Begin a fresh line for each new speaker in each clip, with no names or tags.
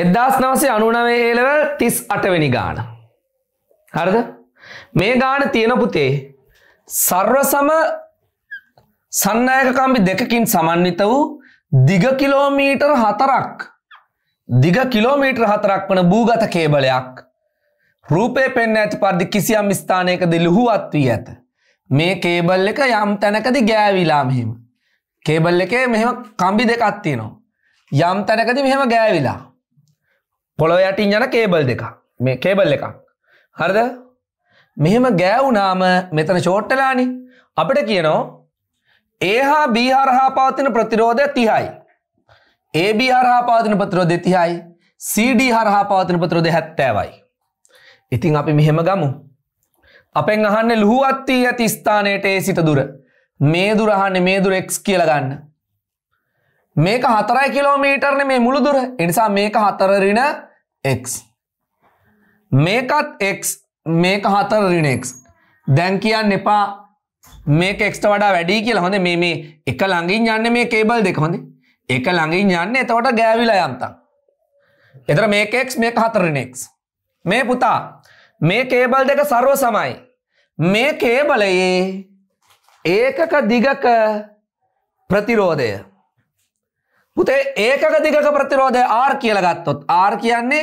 එදදාස් නවසේ අනුනවේ ඒලව තිස් අටවෙනි ගාන. හරද මේ ගාන තියෙන පුතේ සර්ව සම සන්නයක කම්බි දෙකකින් සමන්විත වූ දිග කිලෝමීටර් හතරක් දිග කිලෝමීටර් හතරක් වන භූගත කේබලයක් රූපය පෙන්න ඇති පරිදි කිසියම් ස්ථානයකද ලිහුවත් වී ඇත. මේ කේබල් එක යම් තැනකද ගෑවිලා මෙහෙම. කේබල් එකේ මෙහෙම කම්බි දෙකක් තියෙනවා. යම් තැනකද මෙහෙම ගෑවිලා. පොළොව යටින් යන කේබල් දෙක මේ කේබල් එකක්. හරිද? මෙහෙම ගෑවුනාම මෙතන ෂෝට් වෙලානේ. අපිට කියනවා A හා B හරහා පවතින ප්‍රතිරෝධය 30යි. AB හරහා පවතින ප්‍රතිරෝධය 30යි. CD හරහා පවතින ප්‍රතිරෝධය 70යි. ඉතින් අපි මෙහෙම ගමු. අපෙන් අහන්නේ ලුහුවත් වී ඇති ස්ථානයට ඒ සිට දුර. මේ දුර අහන්නේ මේ දුර x කියලා ගන්න. මේක 4 කිලෝමීටර් නෙමේ මුළු දුර. ඒ නිසා මේක 4 ඍණ x. මේකත් x මේක 4 ඍණ x. දැන් කියන්න එපා මේක එක්ට වඩා වැඩි කියලා. හොඳ මේ මේ එක ළඟින් යන්න මේ කේබල් දෙක හොඳ. එක ළඟින් යන්න එතවට ගෑවිලා යම්තා එතර මේකෙක් මේක හතරනෙක්ස් මේ පුතා මේ කේබල් දෙක සර්ව සමයි මේ කේබලයේ ඒකක දිගක ප්‍රතිරෝධය. පුතේ ඒකක දිගක ප්‍රතිරෝධය ආර් කියල ගත්තොත් ආර් කියන්නේ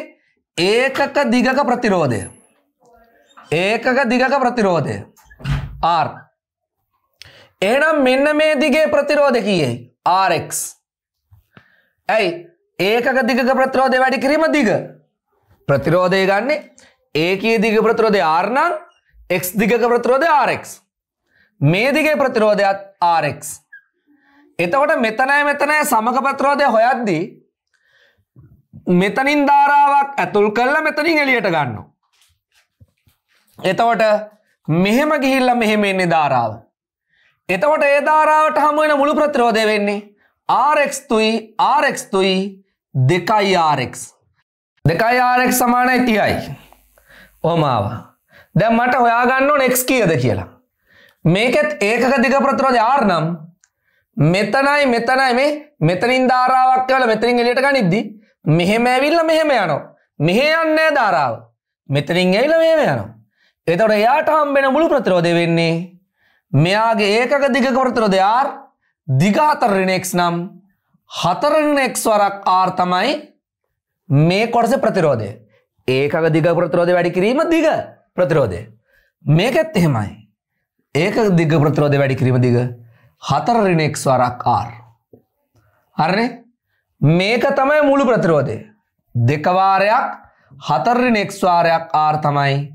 ඒකක දිගක ප්‍රතිරෝධය. ඒකක දිගක ප්‍රතිරෝධය. ආර් එනම් මෙන්න මේ දිගේ ප්‍රතිරෝධ කියයි RX ඇයි? ඒකක දිගක ප්‍රතිරෝධය වැඩි කිරීම දිග? ප්‍රතිරෝධය ගන්නේ ඒකයේ දිග ප්‍රතිරෝධය ආර්නං X දිගක ප්‍රතිරෝධය RX මේ දිගේ ප්‍රතිරෝධයත් RX එතකොට මෙතනයි මෙතනයි සමක ප්‍රතිරෝධය හොයද්දී මෙතනින් ධාරාවක් ඇතුල් කරලා මෙතනින් එළියට ගන්න. එතකොට මෙහෙම ගිහිල්ලා මෙහෙම එන්නේ ධාරාව. එතකොට ඒ ධාරාවට හමුවෙන මුළු ප්‍රතිරෝධය වෙන්නේ RX තුයි RX තුයි දෙකයි RX දෙකයි RX සමානයි තියයි ඕමාව දැන් මට හොයාගන්න ඕන X කියද කියලා මේකෙත් ඒකක දිග ප්‍රතිරෝධය R නම් මෙතනයි මෙතනයි මේ මෙතනින් ධාරාවක් කියලා මෙතනින් එළියට ගනිද්දි මෙහෙම ඇවිල්ලා මෙහෙම යනවා මෙහෙ යන්නේ ධාරාව මෙතනින් ඇවිල්ලා මෙහෙම යනවා එතකොට එයාට හම්බෙන මුළු ප්‍රතිරෝධය වෙන්නේ මෙයාගේ ඒකක දිග ප්‍රතිරෝධය R දිග හතරෙන් x නම් හතරෙන් x වරක් R තමයි මේ කොටසේ ප්‍රතිරෝධය. ඒකක දිග ප්‍රතිරෝධය වැඩි කිරීම දිග ප්‍රතිරෝධය. මේකත් එහෙමයි. ඒක දිග ප්‍රතිරෝධය වැඩි කිරීම දිග හතරෙන් x වරක් R. හරිනේ? මේක තමයි මුළු ප්‍රතිරෝධය. දෙක වාරයක් හතරෙන් x වාරයක් R තමයි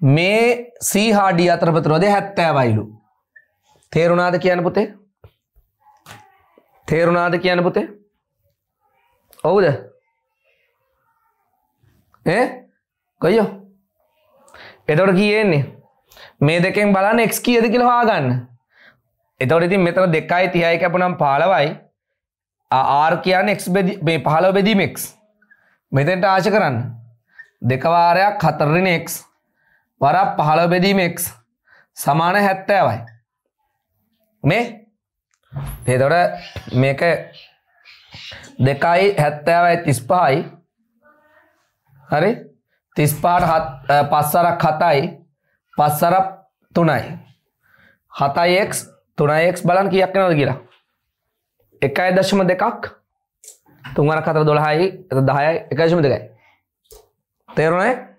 මේ C හා D අතර ප්‍රතිරෝධය 70වයිලු. තේරුණාද කියන්න පුතේ? තේරුණාද කියන්න පුතේ? ඔව්ද? ඈ? කොයියෝ? එතකොට කීයන්නේ? මේ දෙකෙන් බලන්න x කීයද කියලා හොයාගන්න. එතකොට ඉතින් මෙතන 2යි 30යි කැපුණම් 15යි r කියන්නේ x බෙදී මේ 15 බෙදීම x. මෙතෙන්ට ආශ කරන්න. දෙක වාරයක් 4 රින x. වරක් 15 බෙදීම x. සමාන 70යි. මේ? එතකොට මේක දෙකයි හැත්තෑවයි තිස්පහයි. හරි? තිස්පාට පස්සරක් හතයි. පස්සරක් තුනයි. හතයික් තුනයික් බලන් කියක් නද කියලා? එකයි දශම දෙකක්. තුන්වර කතර දොළහයි. එත දහයයි. එකශම දෙකයි. තේරුණයි